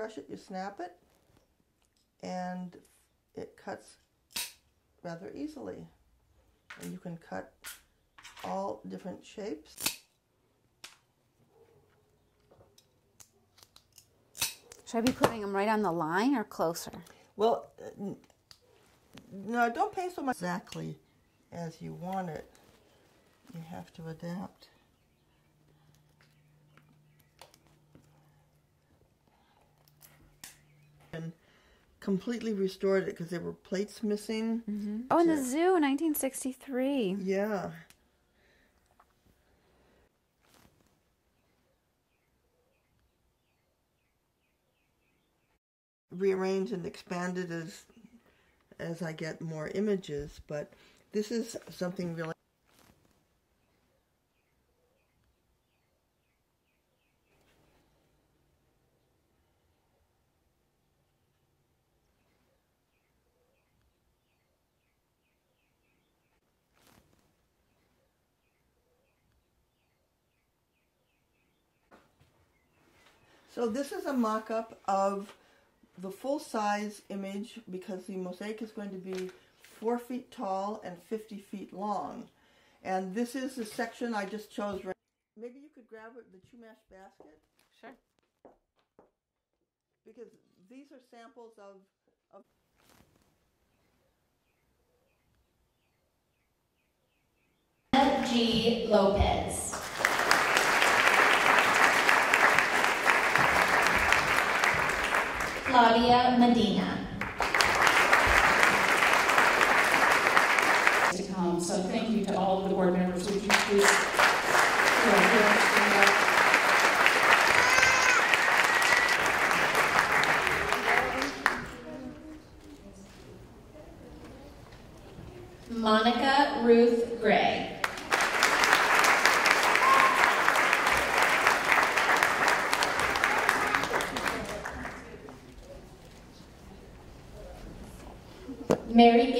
crush it, you snap it, and it cuts rather easily. And you can cut all different shapes. Should I be putting them right on the line or closer? Well, no, don't pay so much exactly as you want it. You have to adapt. And completely restored it because there were plates missing. Mm-hmm. Oh, in the zoo, 1963. Yeah. Rearrange and expand it as as I get more images, but this is something really So this is a mock-up of the full-size image because the mosaic is going to be four feet tall and 50 feet long. And this is the section I just chose. Right Maybe you could grab the Chumash basket? Sure. Because these are samples of, of G. Lopez. Claudia Medina. To come. So thank you to all of the board members. Would you please? Monica Ruth Gray. Mary